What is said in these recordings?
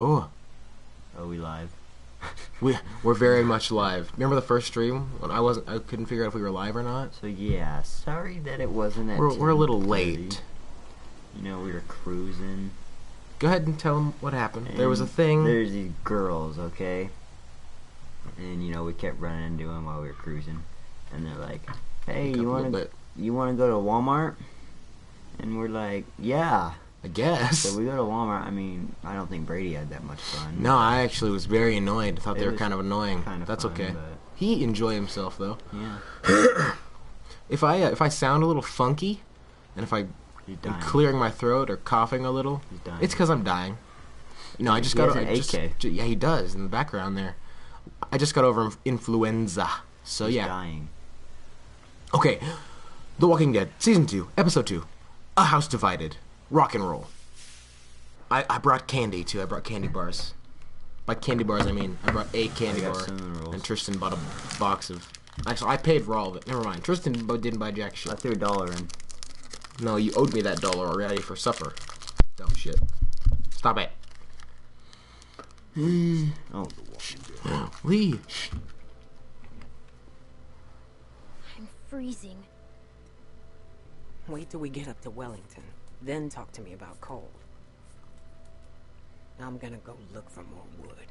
Oh, Are we live? we we're very much live. Remember the first stream when I wasn't I couldn't figure out if we were live or not. So yeah, sorry that it wasn't at We're we're a little 10:30. late. You know, we were cruising. Go ahead and tell them what happened. There was a thing. There's these girls, okay? And you know, we kept running into them while we were cruising. And they're like, "Hey, you want to you want to go to Walmart?" And we're like, "Yeah." I guess. So we go to Walmart. I mean, I don't think Brady had that much fun. no, I actually was very annoyed. I thought It they were kind of annoying. kind of That's fun, okay. but He enjoyed himself though. yeah, If I uh, if I sound a little funky, and if I am clearing my throat or coughing a little, it's because I'm dying. No, I just He got. has I an just- AK. yeah, he does in the background there. I just got over influenza. So He's yeah. dying. Okay, The Walking Dead, Season 2, Episode 2. A House Divided. Rock and roll. I, I brought candy, too. I brought candy bars. By candy bars, I mean I brought a candy bar. And Tristan bought a box of... Actually, I paid for all of it. Never mind. Tristan didn't buy jack shit. I threw a dollar in. No, you owed me that dollar already for supper. Dumb shit. Stop it. Oh, Lee. I'm freezing. Wait till we get up to Wellington, then talk to me about coal. Now I'm gonna go look for more wood.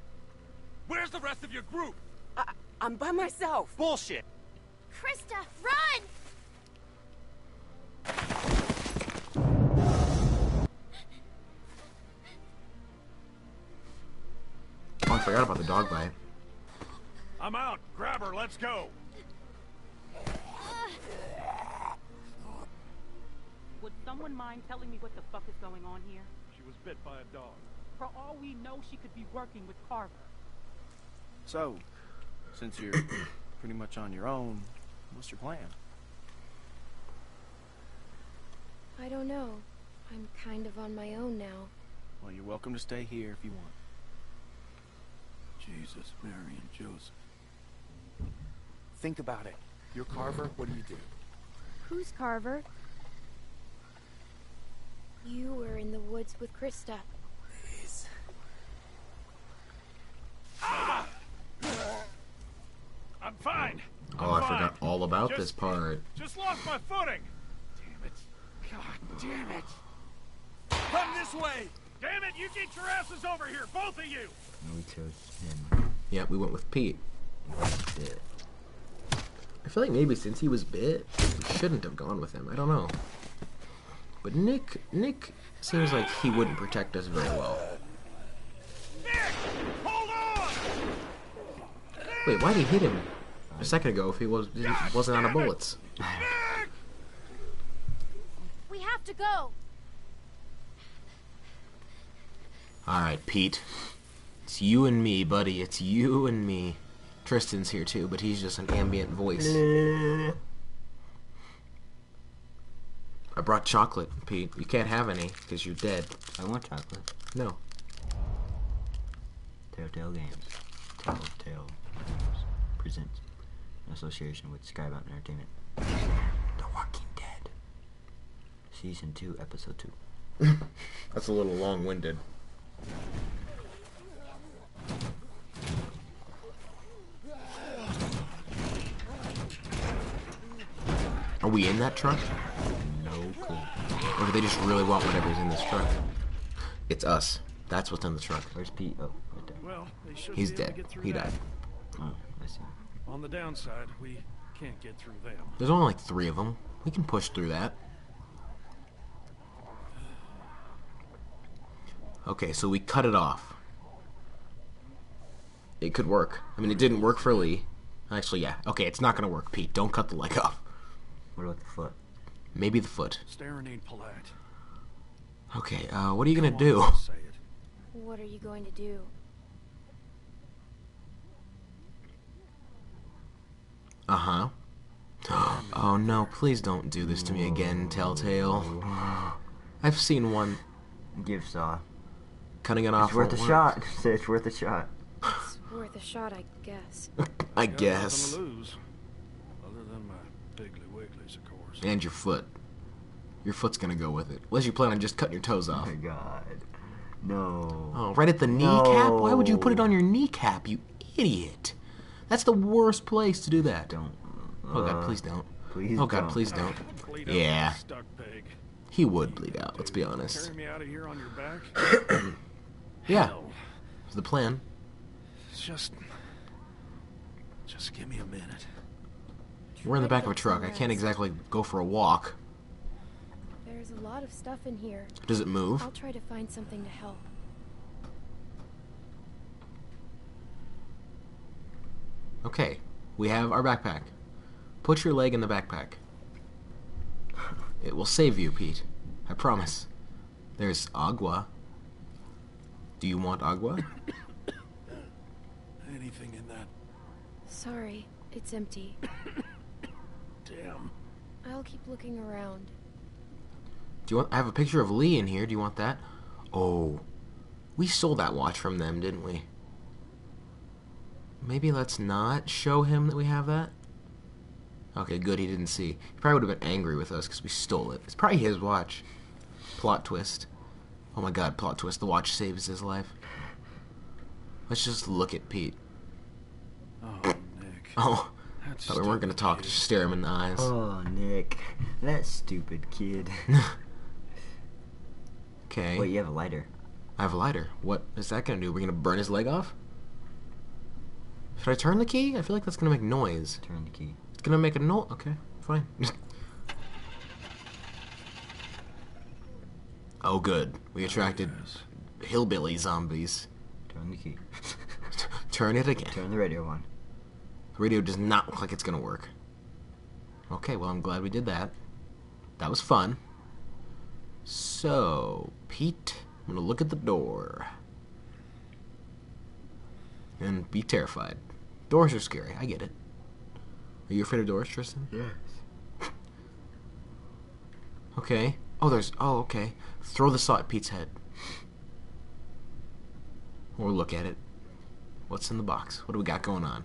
Where's the rest of your group? I, I'm by myself. Bullshit. Christa, run! Oh, I forgot about the dog bite. I'm out. Grab her. Let's go. Would someone mind telling me what the fuck is going on here? She was bit by a dog. For all we know, she could be working with Carver. So, since you're pretty much on your own, what's your plan? I don't know. I'm kind of on my own now. Well, you're welcome to stay here if you want. Jesus, Mary, and Joseph. Think about it. You're Carver, what do you do? Who's Carver? You were in the woods with Christa. Please. Ah! I'm fine. Oh, I'm I forgot fine. all about Just- this part. Just lost my footing. Damn it. God damn it. Come this way. Damn it, you get your asses over here, both of you. and we chose him. Yeah, we went with Pete. Bit. I feel like maybe since he was bit, we shouldn't have gone with him. I don't know. But Nick, Nick seems like he wouldn't protect us very well. Nick, hold on. Wait, why did he hit him a second ago if he was didn't- wasn't out of bullets? Nick. We have to go! All right, Pete. It's you and me, buddy. It's you and me. Tristan's here too, but he's just an ambient voice. I brought chocolate, Pete. You can't have any because you're dead. I want chocolate. No. Telltale Games. Telltale Games presents in association with Skybound Entertainment. The Walking Dead. Season 2, Episode 2. That's a little long-winded. Are we in that truck? No clue. Or do they just really want whatever's in this truck? It's us. That's what's in the truck. Where's Pete? Oh, right there. Well, they should He's be able dead. to get through He that. died. Oh, I see. On the downside, we can't get through them. There's only like three of them. We can push through that. Okay, so we cut it off. It could work. I mean, it didn't work for Lee. Actually, yeah. Okay, it's not gonna work, Pete. Don't cut the leg off. What about the foot? Maybe the foot. Staring ain't. Okay, uh, what are you gonna do? on, What are you going to do? Uh huh. Oh no, please don't do this to me again, Telltale. I've seen one Gift saw. cutting it off. It's worth a won't shot. Say it's worth a shot. It's worth a shot, I guess. I guess. nothing to lose. Other than my Piggly Wigglies, of course. And your foot. Your foot's gonna go with it. Unless you plan on just cutting your toes off. Oh my god. No. Oh, right at the kneecap? Why would you put it on your kneecap, you idiot? That's the worst place to do that. Don't. Oh god, Uh, please don't. Please Oh god, don't. please don't. Bleed Yeah. like a stuck pig. He would bleed out, let's be honest. Carry me out of here on your back? Yeah, Hell, it's the plan. just, just give me a minute. We're in the back of a truck. I can't exactly go for a walk. There's a lot of stuff in here. Does it move? I'll try to find something to help. Okay, we have our backpack. Put your leg in the backpack. It will save you, Pete. I promise. There's agua. Do you want agua? Anything in that Sorry, it's empty. damn? I'll keep looking around. Do you want? I have a picture of Lee in here. Do you want that? Oh, we stole that watch from them, didn't we? Maybe let's not show him that we have that. Okay, good. He didn't see. He probably would have been angry with us because we stole it. It's probably his watch. Plot twist. Oh my god, plot twist. The watch saves his life. Let's just look at Pete. Oh, Nick. Oh, That's thought we weren't gonna talk. stupid, Just stare him in the eyes. Oh, Nick. That stupid kid. Okay. Wait, you have a lighter. I have a lighter. What is that gonna do? We're gonna burn his leg off? Should I turn the key? I feel like that's gonna make noise. Turn the key. It's gonna make a noise. Okay, fine. oh, good. We attracted Yes. hillbilly zombies. Turn the key. Turn it again. Turn the radio on. The radio does not look like it's gonna work. Okay, well, I'm glad we did that. That was fun. So, Pete, I'm gonna look at the door. And be terrified. Doors are scary, I get it. Are you afraid of doors, Tristan? Yes. Okay. Oh, there's. Oh, okay. Throw the saw at Pete's head. Or look at it. What's in the box? What do we got going on?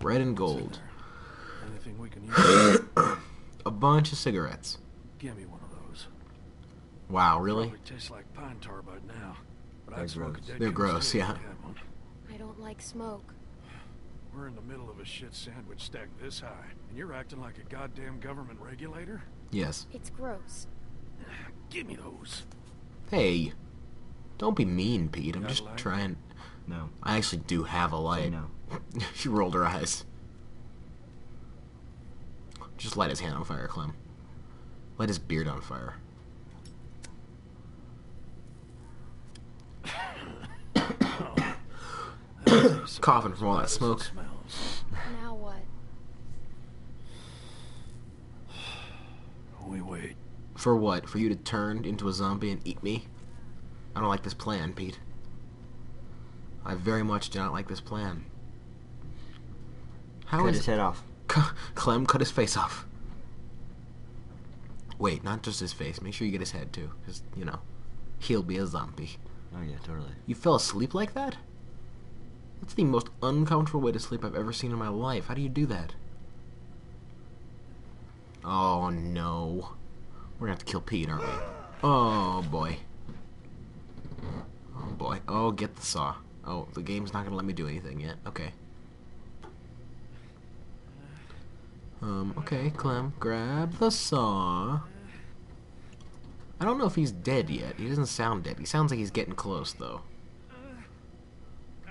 Red and gold. Anything we can use? A bunch of cigarettes. Give me one of those. Wow, really? Probably tastes like pine tar by now. But They're I'd smoke a gross. dead They're gross, yeah. I had one. I don't like smoke. We're in the middle of a shit sandwich stacked this high, and you're acting like a goddamn government regulator? Yes. It's gross. Give me those. Hey, don't be mean, Pete. I'm just light? trying. No. I actually do have a Say light. no. she rolled her eyes. Just light his hand on fire, Clem. Light his beard on fire. Coughing from all that Bad as it smoke. Smells. Now what? We wait. For what? For you to turn into a zombie and eat me? I don't like this plan, Pete. I very much do not like this plan. How Cut is his head off. Clem cut his face off? Wait, not just his face. Make sure you get his head too, because you know he'll be a zombie. Oh yeah, totally. You fell asleep like that? That's the most uncomfortable way to sleep I've ever seen in my life. How do you do that? Oh no. We're gonna have to kill Pete, aren't we? Oh boy. Oh boy. Oh, get the saw. Oh, the game's not gonna let me do anything yet. Okay. Um, okay, Clem, grab the saw. I don't know if he's dead yet. He doesn't sound dead. He sounds like he's getting close, though.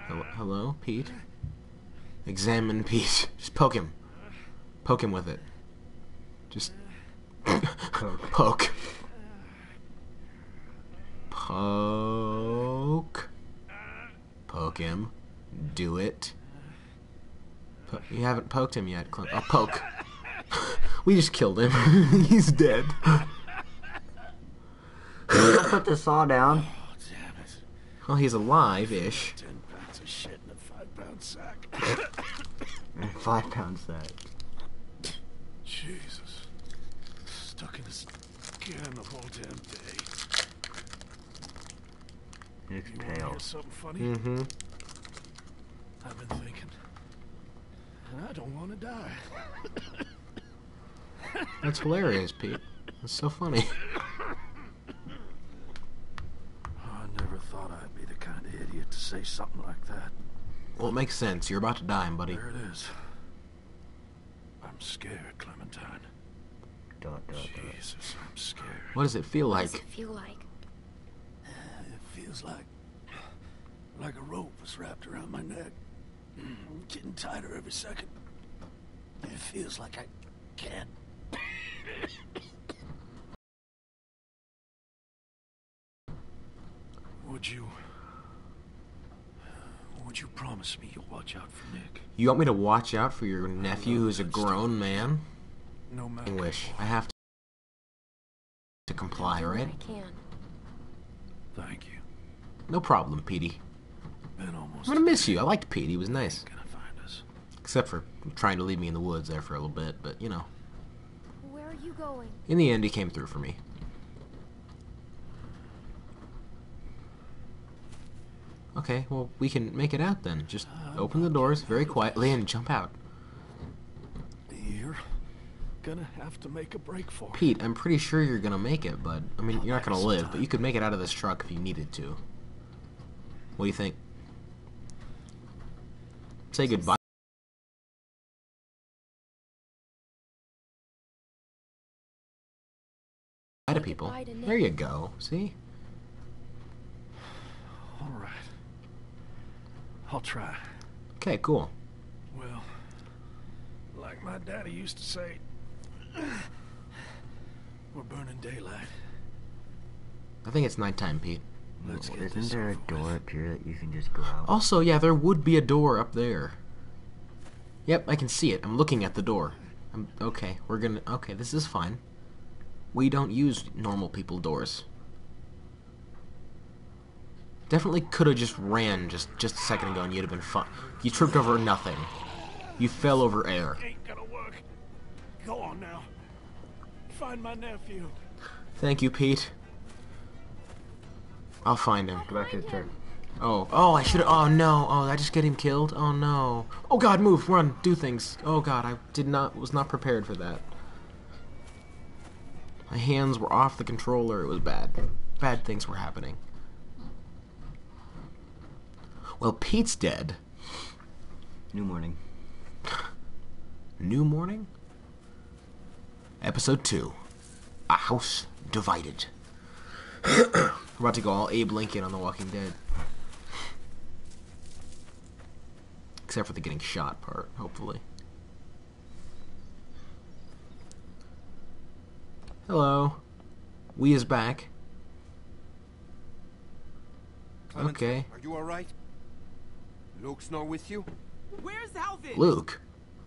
Hello, Pete? Examine Pete. Just poke him. Poke him with it. Just poke. Poke. Poke him. Do it. Po- you haven't poked him yet, Clint. Oh, poke. we just killed him. He's dead. Don't put the saw down. Oh, damn it. Well, he's alive-ish. Ten pounds of shit in a five pound sack. Five pounds that. Jesus. Stuck in this skin the whole damn day. He looks You pale. hear something funny? Mm-hmm. I've been thinking. And I don't want to die. That's hilarious, Pete. That's so funny. Oh, I'd be the kind of idiot to say something like that. Well, it makes sense. You're about to die, buddy. There it is. I'm scared, Clementine. Dot, dot, dot. Jesus, I'm scared. What does it feel What does it feel like? It feels like like a rope was wrapped around my neck. I'm getting tighter every second. It feels like I can't. Would you would you promise me you'll watch out for Nick? You want me to watch out for your nephew who's a grown man? No matter English. I have to, to comply, right? I can. Thank you. No problem, Petey. Been almost I'm gonna miss you. I liked Pete. He was nice. gonna find us. Except for trying to leave me in the woods there for a little bit, but you know. Where are you going? In the end, he came through for me. Okay, well, we can make it out then. Just uh, open the doors very quietly and jump out. You're gonna have to make a break for it. Pete, I'm pretty sure you're gonna make it, but I mean, you're not gonna live, but you could make it out of this truck if you needed to. What do you think? Say goodbye. to people. goodbye to There you go. See? All right. I'll try. Okay, cool. Well, like my daddy used to say, we're burning daylight. I think it's nighttime, Pete. Let's get Isn't this there a door with. up here that you can just go out? Also, yeah, there would be a door up there. Yep, I can see it. I'm looking at the door. I'm, okay, we're gonna. Okay, this is fine. We don't use normal people doors. Definitely could have just ran just just a second ago and you'd have been fine. You tripped over nothing. You fell over air. Ain't gonna work. Go on now. Find my nephew. Thank you, Pete. I'll find him. Go back to the truck. Oh, oh, I should. Oh no. Oh, I just get him killed? Oh no. Oh God, move, run, do things. Oh God, I did not was not prepared for that. My hands were off the controller. It was bad. Bad things were happening. Well, Pete's dead. New morning. New morning. Episode two. A house divided. We're about to go all Abe Lincoln on The Walking Dead. Except for the getting shot part, hopefully. Hello. We is back. Clementine, Okay. Are you alright? Luke's not with you? Where's Alvin? Luke.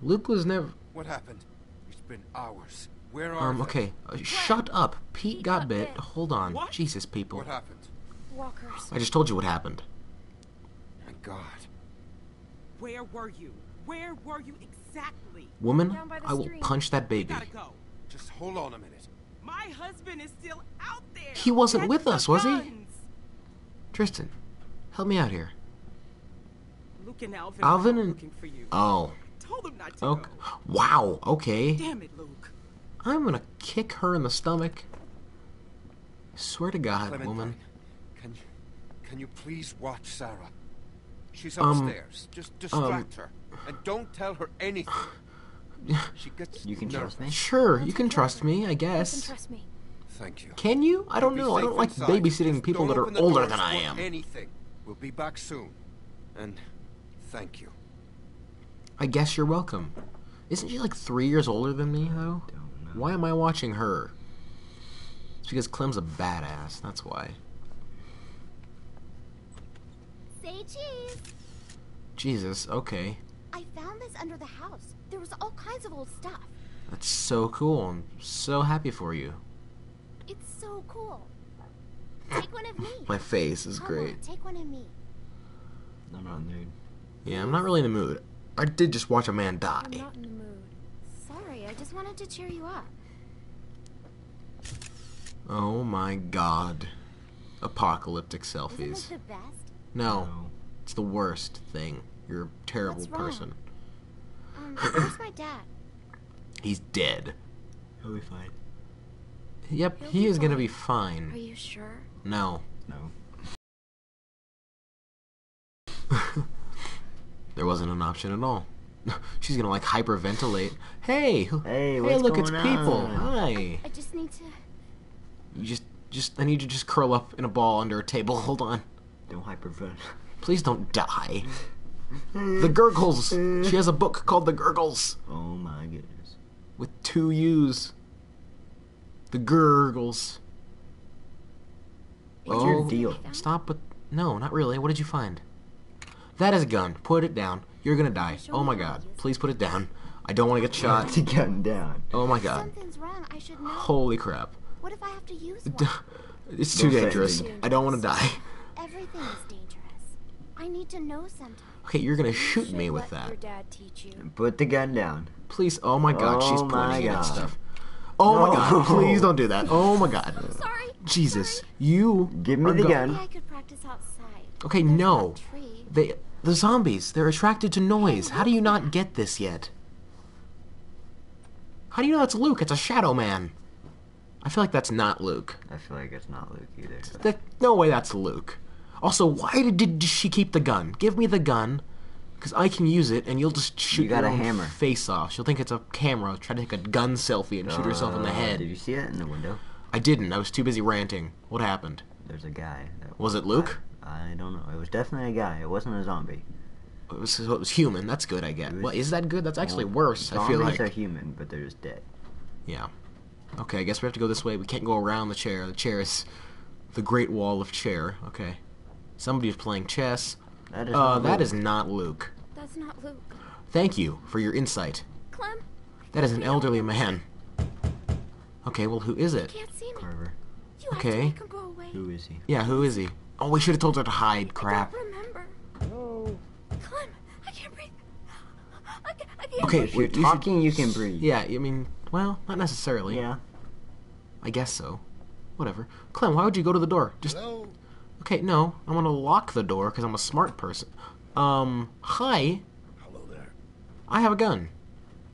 Luke was never. What happened? It's been hours. Where are Um, okay. Uh, shut up. Pete He got got bit. bit. Hold on. What? Jesus, people. What happened? Walkers. I just told you what happened. Thank God. Where were you? Where were you exactly? Woman, Down by the I will stream. punch that We baby. gotta go. Just hold on a minute. My husband is still out there. He wasn't Get with the us, was he? Tristan, help me out here. Luke and Alvin, Alvin and- looking for you. Oh. Told him not to Okay. go. Wow. Okay. Damn it, Luke. I'm gonna kick her in the stomach. I Swear to God, Clementine, woman. can you, can you please watch Sarah? She's Um, upstairs. Just distract her. And don't tell her anything. She gets You can trust me? nervous. Sure, you can trust me, I You can guess. trust me. Thank you. Can you? I don't Be know. I don't like inside. babysitting Just people that are older than I for am. Anything. We'll be back soon. And thank you. I guess you're welcome. Isn't she like three years older than me, though? Don't know. Why am I watching her? It's because Clem's a badass. That's why. Say cheese. Jesus. Okay. I found this under the house. There was all kinds of old stuff. That's so cool. I'm so happy for you. It's so cool. Take one of me. My face is Come great. on, take one of me. I'm not in the mood. Yeah, I'm not really in the mood. I did just watch a man I'm die. not in the mood. Sorry, I just wanted to cheer you up. Oh my god. Apocalyptic Isn't selfies. this the best? No, it's the worst thing. You're a terrible What's wrong? person. Um, where's my dad? He's dead. He'll be fine. Yep, He'll he be is gonna be fine. Are you sure? No. No. there wasn't an option at all. She's gonna like hyperventilate. Hey, Hey, hey, what's look, it's people. on? Hi. I just need to. You just, just, I need you to just curl up in a ball under a table. Hold on. Don't hypervent. Please don't die. The Gurgles. She has a book called The Gurgles Oh my goodness. with two U's. The Gurgles. What's Oh. your deal? Stop with. No, not really. What did you find? That is a gun. Put it down. You're gonna die. Oh my god. Please put it down. I don't want to get shot. To gun down. Oh my god. Something's wrong. I should know. Holy crap. What if I have to use D- one? It's too dangerous. I don't want to die. Everything is dangerous. I need to know sometimes. Okay, you're gonna shoot me with that. Your dad teach you. Put the gun down. Please. Oh my god, she's Oh my pointing God. at stuff. Oh my god, please don't do that. Oh my god. Sorry. Jesus, you. Give me the gun. Maybe I could practice outside. Okay, no. that. They, the zombies, they're attracted to noise. How do you not get this yet? How do you know that's Luke? It's a shadow man. I feel like that's not Luke. I feel like it's not Luke either. That, no way that's Luke. Also, why did, did she keep the gun? Give me the gun, because I can use it, and you'll just shoot You got your a own hammer. face off. She'll think it's a camera, try to take a gun selfie and shoot herself in the Uh, head. Did you see it in the window? I didn't. I was too busy ranting. What happened? There's a guy. That Was it Luke? I, I don't know. It was definitely a guy. It wasn't a zombie. It was, it was human. That's good, I get. It Well, is that good? That's actually Well, worse. I feel like zombies like. are human, but they're just dead. Yeah. Okay, I guess we have to go this way. We can't go around the chair. The chair is the Great Wall of Chair. Okay. Somebody's playing chess. That is Uh, not that Luke. is not Luke. That's not Luke. Thank you for your insight. Clem, That is an elderly man. Okay, well, who is you it? can't see me. Carver. You have Okay. to make him go away. Who is he? Yeah, who is he? Oh, we should have told her to hide. Crap. I don't remember. Clem, I can't breathe. I can't, I can't Okay, breathe. If you're you should- talking, you can breathe. Yeah, I mean, well, not necessarily. Yeah. I guess so. Whatever. Clem, why would you go to the door? Just Hello? okay. No, I'm gonna lock the door because I'm a smart person. Um, hi. Hello there. I have a gun.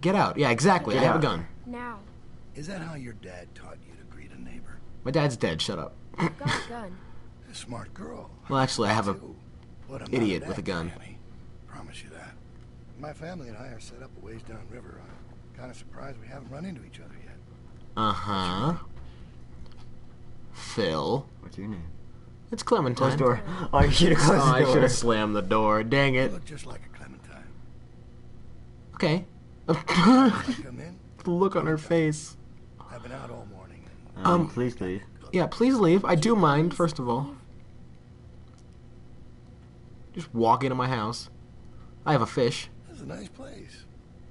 Get out. Yeah, exactly. Get I have out. a gun. Now, Is that how your dad taught you to greet a neighbor? My dad's dead. Shut up. I've got a gun. A smart girl. Well, actually, I have a. Too. But idiot with a gun. canny. Promise you that. My family and I are set up a ways downriver. I'm kind of surprised we haven't run into each other yet. Uh huh. Phil. What's your name? It's Clementine. Close door. Oh, you should have Oh, closed I the door. should have slammed the door. Dang You it. look just like a Clementine. Okay. Come in. the look on her face. I've been out all morning. Um, Um, please leave. Yeah, please leave. I do mind, first of all. Just walk into my house. I have a fish. This is a nice place.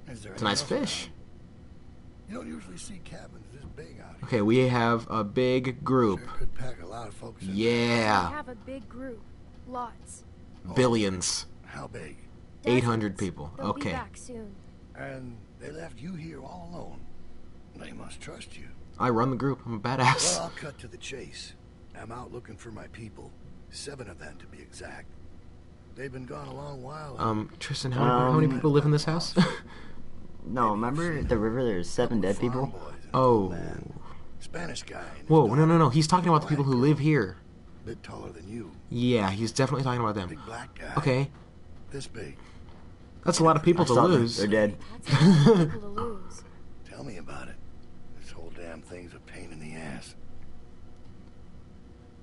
Is there It's a nice fish. around? You don't usually see cabins this big out here. Okay, we have a big group. Sure could pack a lot of folks in. I Yeah. have a big group. Lots. Oh. Billions. How big? 800 people. They'll Okay. Be back soon. And they left you here all alone. They must trust you. I run the group. I'm a badass. Well, I'll cut to the chase. I'm out looking for my people. Seven of them, to be exact. They've been gone a long while. Um, Tristan, how, many, how many Um, people live in this house? No, remember the river? There's seven dead people. boys and an Oh. Spanish guy. Whoa, no, no, no. He's talking about the people who live girl, here. Bit taller than you. Yeah, he's definitely talking about them. Big black guy. Okay, This big. that's a lot of people I to saw them. lose. They're dead. That's a lot of people to lose. Tell me about it. This whole damn thing's a pain in the ass.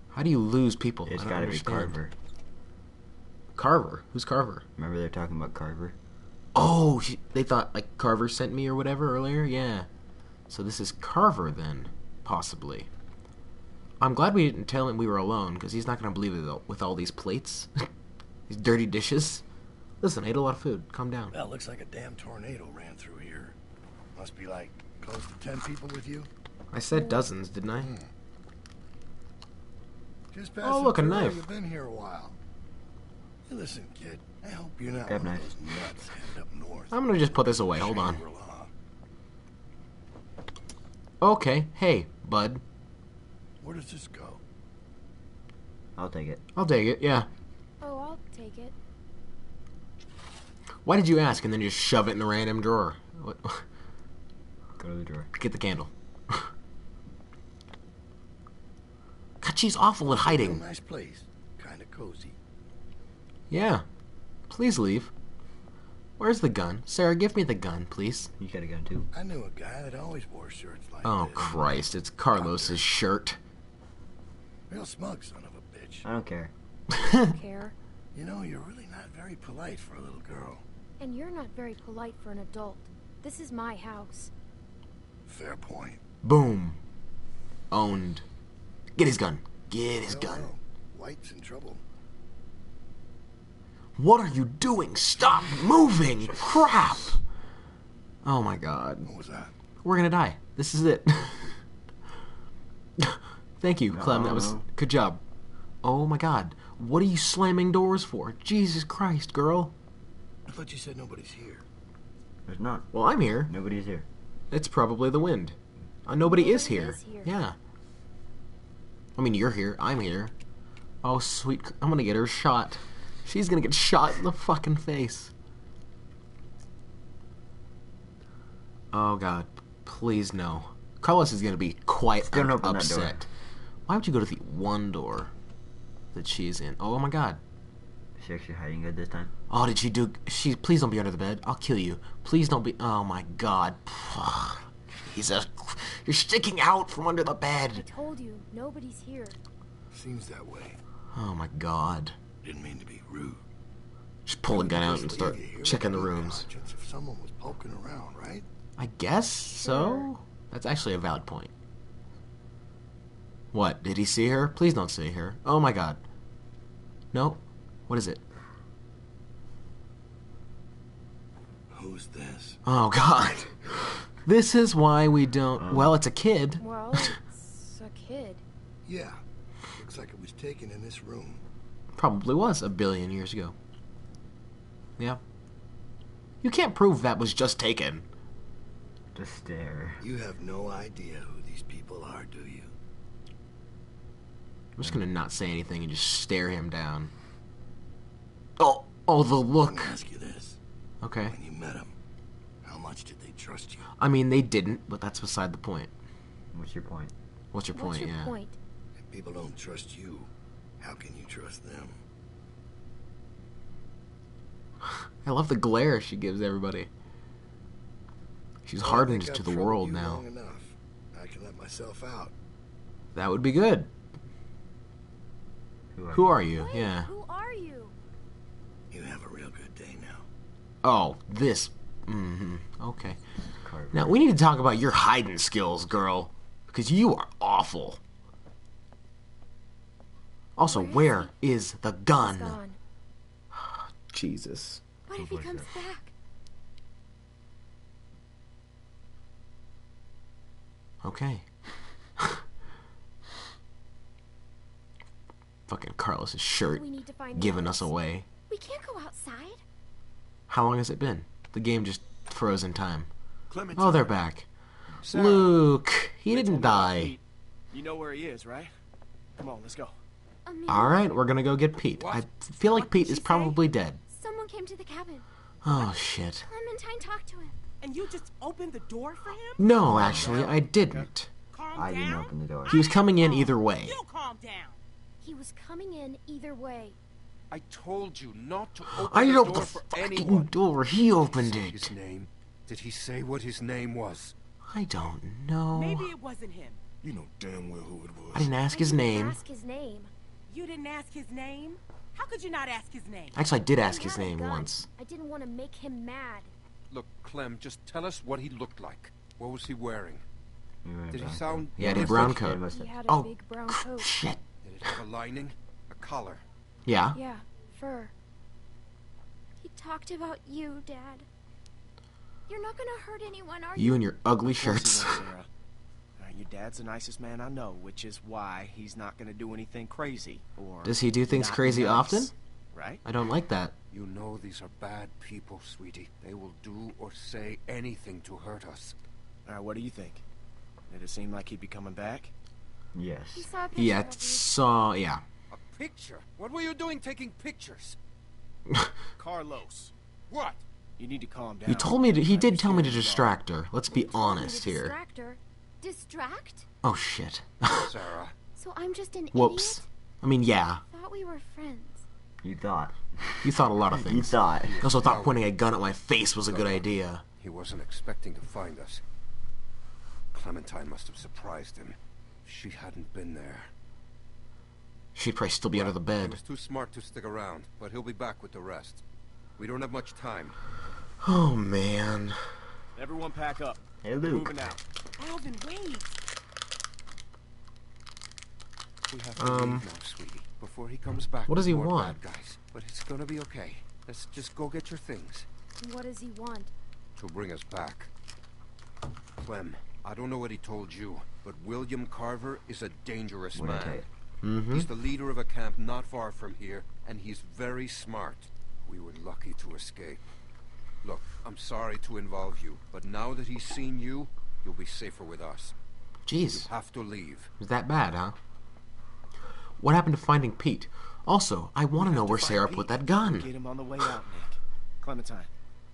How do you lose people? It's I don't gotta be. Carver. Carver? Who's Carver? Remember they're talking about Carver? Oh, she, they thought like Carver sent me or whatever earlier. Yeah. So this is Carver then, possibly. I'm glad we didn't tell him we were alone because he's not gonna believe it though, with all these plates, these dirty dishes. Listen, I ate a lot of food. Calm down. That looks like a damn tornado ran through here. Must be like close to ten people with you. I said dozens, didn't I? Hmm. Just Oh, look, a through. knife. You've been here a while. Hey, listen, kid. I hope you're not Grab one of those nuts headed up north. I'm gonna just put this away. Hold on. Okay. Hey, bud. Where does this go? I'll take it. I'll take it. Yeah. Oh, I'll take it. Why did you ask and then just shove it in a random drawer? What? Go to the drawer. Get the candle. God, she's awful at Real hiding. nice place. Kind of cozy. Yeah. Please leave. Where's the gun? Sarah, give me the gun, please. You got a gun too. I knew a guy that always wore shirts like Oh, this. Christ. It's Carlos's shirt. Real smug son of a bitch. I don't care. don't Care. You know, you're really not very polite for a little girl. And you're not very polite for an adult. This is my house. Fair point. Boom. Owned. Get his gun. Get his No, gun. no. White's in trouble. What are you doing? Stop moving! Crap! Oh my god. What was that? We're gonna die. This is it. Thank you, Clem. That was No. good job. Oh my god. What are you slamming doors for? Jesus Christ, girl. I thought you said nobody's here. There's not. Well, I'm here. Nobody's here. It's probably the wind. Uh, nobody, is, here. is here. Yeah. I mean, you're here. I'm here. Oh, sweet. I'm gonna get her shot. She's gonna get shot in the fucking face. Oh, God. Please, no. Carlos is gonna be quite Don't up- open that door. upset. Why would you go to the one door that she's in? Oh, my God. Is she actually hiding good this time? Oh, did she do? She please don't be under the bed. I'll kill you. Please don't be. Oh my God. Jesus, you're sticking out from under the bed. I told you, nobody's here. Seems that way. Oh my God. Didn't mean to be rude. Just pull a gun out and start leave you here checking the rooms. If someone was poking around, right? I guess so. That's actually a valid point. What? Did he see her? Please don't see her. Oh my God. No. What is it? Who's this? Oh God. This is why we don't. Oh. Well, it's a kid. Well, it's a kid. Yeah. Looks like it was taken in this room. Probably was a billion years ago. Yeah. You can't prove that was just taken. Just stare. You have no idea who these people are, do you? I'm just gonna not say anything and just stare him down. Oh, oh, the Let look. me ask you this. Okay. When you met them, how much did they trust you? I mean, they didn't, but that's beside the point. What's your point? What's your point? What's point? your yeah. point? If people don't trust you, how can you trust them? I love the glare she gives everybody. She's Well, hardened to the world now. Enough. I can let myself out. That would be good. Who are Who you? are you? Wait, Yeah. Who are you? You have a real good day now. Oh, this. hmm Okay. Now we need to talk about your hiding skills, girl, because you are awful. Also, Where where is is the gun? He's gone. Jesus. What if he comes it? back? Okay. Fucking Carlos's shirt We need to find giving us away. We can't go outside. How long has it been? The game just froze in time. Clementine. Oh, they're back. Sarah, Luke, he didn't told me about die. You know where he is, right? Come on, let's go. Amelia, All right, we're gonna go get Pete. I feel like Pete is she say? probably dead. someone came to the cabin. Oh shit. Clementine talked to him. And you just opened the door for him? No, actually, I didn't. Calm I down. didn't open the door. He was coming in either way. You calm down. He was coming in either way. I told you not to open I the door the for fucking anyone. door. He opened Say it. His name? Did he say what his name was? I don't know. Maybe it wasn't him. You know damn well who it was. I didn't ask I his didn't name. Ask his name. You didn't ask his name? How could you not ask his name? Actually, I did ask his name once. I didn't want to make him mad. Look, Clem, just tell us what he looked like. What was he wearing? You Did he sound? Yeah, he had a different? brown coat. coat. Yeah, must He had a Oh, big brown oh, coat. shit. Did it have a lining? A collar? Yeah. Yeah, fur. He talked about you, Dad. You're not gonna hurt anyone, are you? You and your ugly Of course he shirts. Won't, Sarah. Your dad's the nicest man I know, which is why he's not going to do anything crazy. Or Does he do things crazy nice, often? Right? I don't like that. You know these are bad people, sweetie. They will do or say anything to hurt us. All right, what do you think? Did it seem like he'd be coming back? Yes. He saw a picture Yeah, of it's you. so yeah. A picture? What were you doing taking pictures? Carlos, What? you need to calm down. He told me to, he did tell me to understand you are. distract her. Let's be He told me to honest here. Distract her. Distract? Oh shit. Sarah. So I'm just an Whoops. idiot? I mean, yeah. Thought we were friends. You thought. You thought a lot of things. You thought. You also thought pointing a gun at my face was a good idea. He wasn't expecting to find us. Clementine must have surprised him. She hadn't been there. She'd probably still be under the He bed. was too smart to stick around, but he'll be back with the rest. We don't have much time. Oh man. Everyone pack up. Hey, We're Luke. Moving out. Alvin, wait. We have to Um, leave now, sweetie, before he comes back. what does he want? Guys. But it's gonna be okay. Let's just go get your things. What does he want? to bring us back. Clem, I don't know what he told you, but William Carver is a dangerous What did I tell man. Mm-hmm. He's the leader of a camp not far from here, and he's very smart. We were lucky to escape. Look, I'm sorry to involve you, but now that he's seen you, you'll be safer with us. You Jeez. have to leave. Was that bad, huh? What happened to finding Pete? Also, I want to know where Sarah Pete. put that gun. Get him on the way out, Nick. Clementine,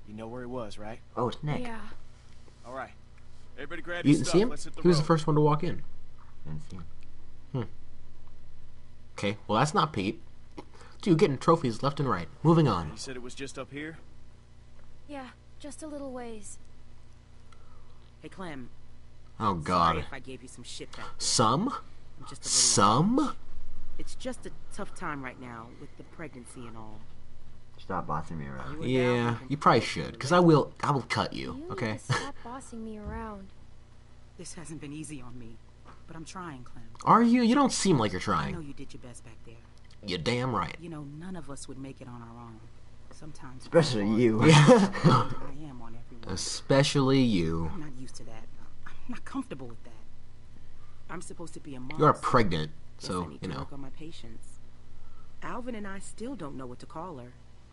you know where he was, right? Oh, it's Nick. Yeah. All right. Everybody grab You your didn't stuff. see him? Let's hit the He was the first one to walk in. Didn't see him. Hmm. Okay, well that's not Pete. Dude, getting trophies left and right. Moving on. He said it was just up here? Yeah, just a little ways. Hey, Clem. Oh God. Sorry God. if I gave you some shit back there. Some? I'm just a little Some? It's just a tough time right now with the pregnancy and all. Stop bossing me around. You Yeah, you probably should, because I will. I will cut you. You Okay. stop bossing me around. This hasn't been easy on me, but I'm trying, Clem. Are you? You don't seem like you're trying. I know you did your best back there. You're damn right. You know, none of us would make it on our own. Sometimes, Especially you. I am on everyone. Especially you. I'm not used to that. I'm not comfortable with that. I'm supposed to be a mom. You are so pregnant, guess I so need you to know. work on my patience. Alvin and I still don't know what to call her,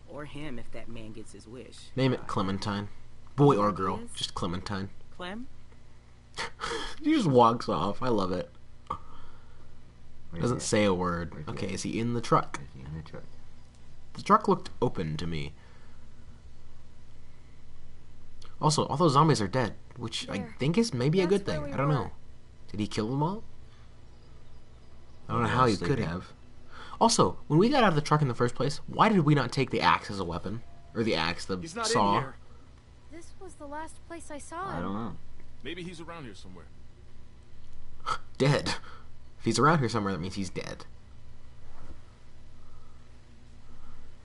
or him if that man gets his wish. Name it Uh, Clementine. Boy or girl, just Clementine. Clem. He just walks off. I love it. Where's Doesn't say a word. Okay, is he in the truck? Is he in the truck? The truck looked open to me. Also, all those zombies are dead, which I think is maybe a good thing. we I don't were. know. Did he kill them all? I don't know how he could have. Also, when we got out of the truck in the first place, why did we not take the axe as a weapon? Or the axe, the He's not saw? in here. This was the last place I saw him. I don't know. Maybe he's around here somewhere. Dead. If he's around here somewhere, that means he's dead.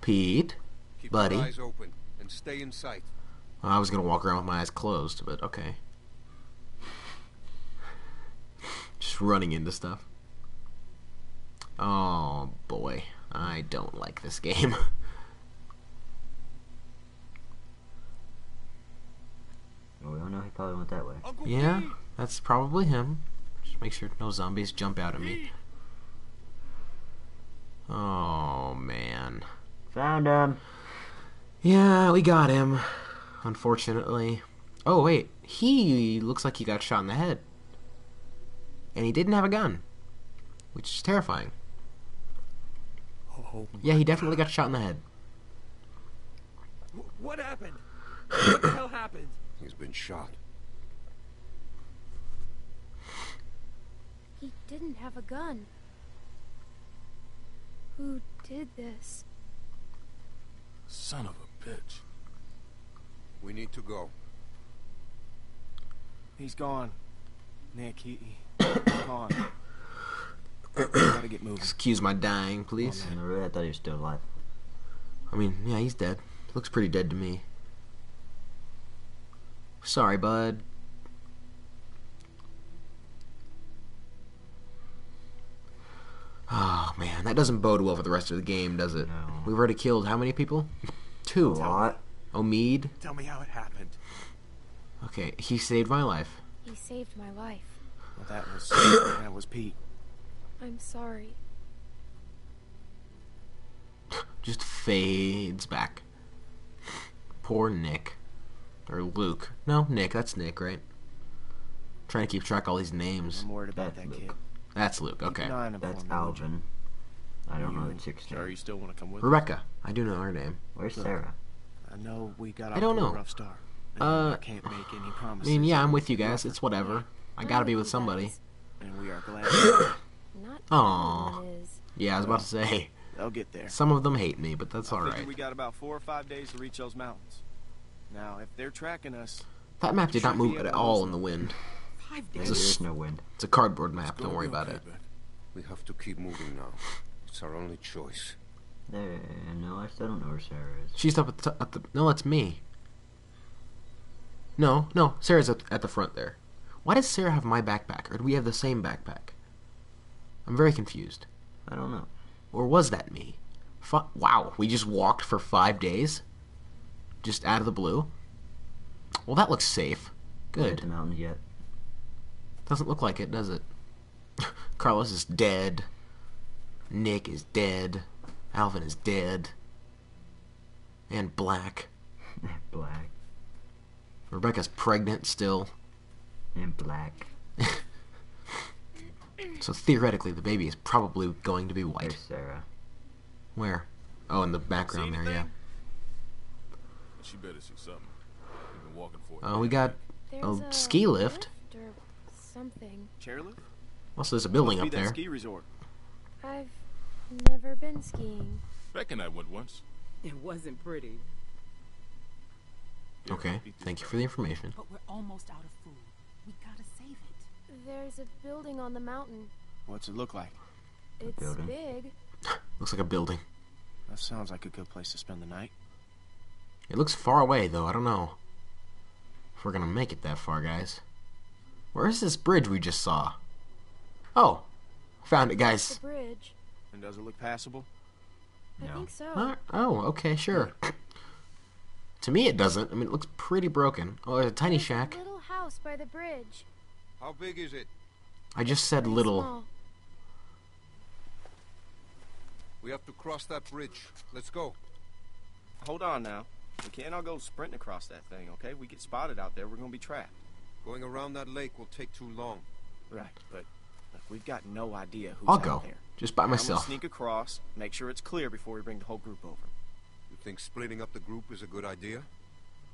Pete? Keep Buddy. your eyes open and stay in sight. I was gonna walk around with my eyes closed, but okay. Just running into stuff. Oh boy, I don't like this game. Well, we all know he probably went that way. Uncle yeah, Pete! that's probably him. Just make sure no zombies jump out at me. Pete! Oh man. Found him. Yeah, we got him. Unfortunately. Oh wait, he looks like he got shot in the head. And he didn't have a gun. Which is terrifying. Oh, Yeah, he definitely got shot in the head. what happened? What the hell happened? He's been shot. He didn't have a gun. Who did this? Son of a bitch. We need to go. He's gone. Nick, he, he- he's gone. Gotta get moving. Excuse my dying, please. Oh, and really, I thought he was still alive. I mean, yeah, he's dead. Looks pretty dead to me. Sorry, bud. Oh man, that doesn't bode well for the rest of the game, does it? No. We've already killed how many people? A Two. lot. Omid. Tell me how it happened. Okay, he saved my life. He saved my life. Well, that was that was Pete. I'm sorry. Just fades back. Poor Nick. Or Luke. No, Nick. That's Nick, right? Trying to keep track of all these names. I'm worried about That's that Luke. kid. That's Luke. Okay. an eye That's for me, would you? Alvin. I don't know You the chick's Sure, you still want to come with us? Rebecca. I do know her name. Where's Look. Sarah? I know we got I don't to a know. rough start. Uh, I can't make any promises. I mean, yeah, I'm with you guys. It's whatever. I gotta be with somebody. And we are glad. Not Aw. Yeah, I was about to say. They'll get there. Some of them hate me, but that's all right. all. We got about four or five days to reach those mountains. Now, if they're tracking us, That map did not move at all in the wind. Five There days. is no wind. It's a cardboard map. Don't worry about okay, it. We have to keep moving now. It's our only choice. There, no, I still don't know where Sarah is. She's up at the, at the. No, that's me. No, no, Sarah's at, at the front there. Why does Sarah have my backpack, or do we have the same backpack? I'm very confused. I don't know. Or was that me? Fu- wow, we just walked for five days? Just out of the blue? Well, that looks safe. Not at Good. the mountains yet. Doesn't look like it, does it? Carlos is dead. Nick is dead. Alvin is dead. And Black. black Rebecca's pregnant still. and black. So theoretically, the baby is probably going to be There's white. Sarah. Where? Oh, in the background there, yeah. She better see something. We've been walking for. Uh, we got There's a ski lift. Or something. chairlift? Also, there's a building up there. ski resort. I've never been skiing. Beck and I went once. It wasn't pretty. Okay, thank you for the information. But we're almost out of food. We gotta save it. There's a building on the mountain. What's it look like? It's building. big. Looks like a building. That sounds like a good place to spend the night. It looks far away, though. I don't know if we're gonna make it that far, guys. Where is this bridge we just saw? Oh, found it, guys. The guys. bridge. And does it look passable? I think so. Alright, Oh, okay, sure. to me, it doesn't. I mean, it looks pretty broken. Oh, there's a tiny There's shack. A little house by the bridge. How big is it? I just said Pretty little. small. We have to cross that bridge. Let's go. Hold on now. We can't all go sprinting across that thing, okay? We get spotted out there, we're gonna be trapped. Going around that lake will take too long. Right, but look, we've got no idea who's I'll out go, there. just by myself. sneak across, make sure it's clear before we bring the whole group over. You think splitting up the group is a good idea?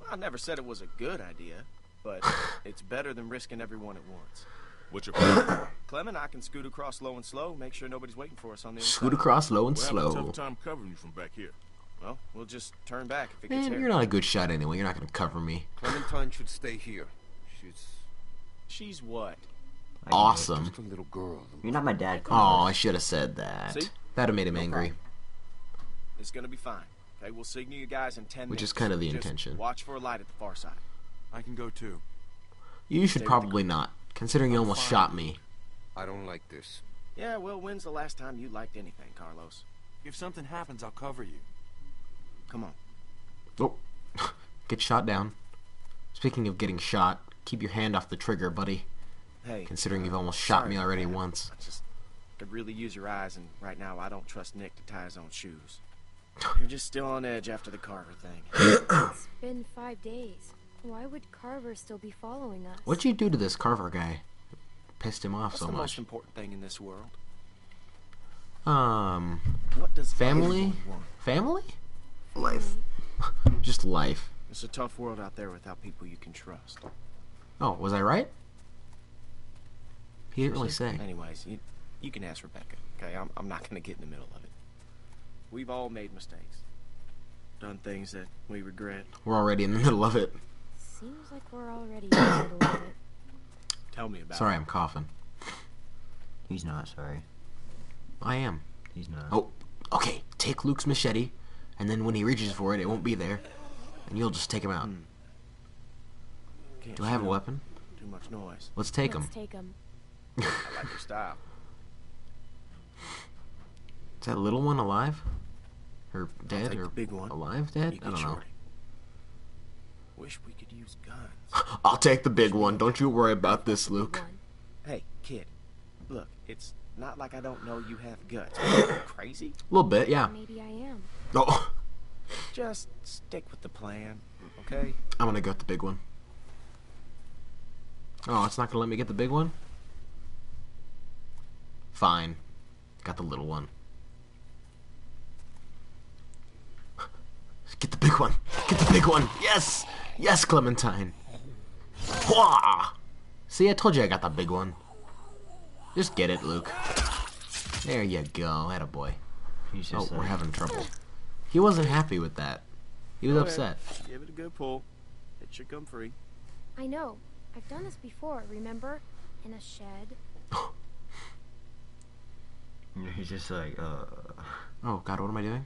Well, I never said it was a good idea, but it's better than risking everyone at once. What's your plan? Clem and I can scoot across low and slow, make sure nobody's waiting for us on the other Scoot side. across low and We're having a slow. tough time covering you from back here. Well, we'll just turn back if it gets Man, you're not a good shot anyway. You're not gonna cover me. Clementine should stay here. She's She's what? I Awesome. just little girl. You're not my dad. Oh, I should have said that. See? That'd have made him No angry. problem. It's gonna be fine. Okay, we'll signal you guys in ten minutes. Which minutes. is kind of the Just intention. Watch for a light at the far side. I can go too. You should Stay probably not, considering you almost fine. shot me. I don't like this. Yeah, well, when's the last time you liked anything, Carlos? If something happens, I'll cover you. Come on. Oh, get shot down. Speaking of getting shot, keep your hand off the trigger, buddy. Hey. Considering you've almost shot me already that. once. I just could really use your eyes, and right now I don't trust Nick to tie his own shoes. You're just still on edge after the Carver thing. It's been five days. Why would Carver still be following us? What'd you do to this Carver guy? Pissed him off What's so the much. most important thing in this world? Um, What does family? Family? Life. Just life. It's a tough world out there without people you can trust. Oh, was I right? He didn't really say. Anyways, you, you can ask Rebecca. Okay, I'm, I'm not going to get in the middle of it. We've all made mistakes, done things that we regret. We're already in the middle of it. Seems like we're already in the middle of it. Tell me about Sorry, it. I'm coughing. He's not sorry. I am. He's not. Oh, okay. Take Luke's machete, and then when he reaches for it, it won't be there, and you'll just take him out. Hmm. Can't Do I have a weapon? Too much noise. Let's take him. Let's take him. I like your style. Is that little one alive? Or dead? Or big one. alive? Dead? I don't know. shorty. Wish we could use guns. I'll take the big one. Don't you worry about this, Luke. One. hey, kid. Look, it's not like I don't know you have guts. Are you crazy? A little bit, yeah. Maybe I am. Oh, Just stick with the plan, okay? I'm gonna go with the big one. Oh, it's not gonna let me get the big one? Fine. Got the little one. Get the big one. Get the big one. Yes! Yes, Clementine. Wah! See, I told you I got the big one. Just get it, Luke. There you go. Atta boy. He's Oh, just we're having trouble. He wasn't happy with that. He was Go upset. Give it a good pull. It should come free. I know. I've done this before, remember? In a shed. He's just like, uh, Oh God, what am I doing?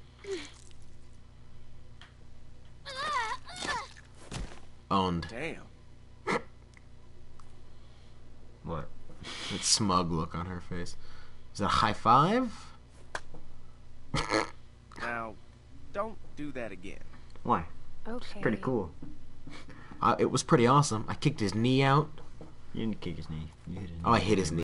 Owned. Damn. what? That smug look on her face. Is that a high five? Now, don't do that again. Why? Okay. Pretty cool. Uh, it was pretty awesome. I kicked his knee out. You didn't kick his knee. You hit his knee. Oh, I hit his knee.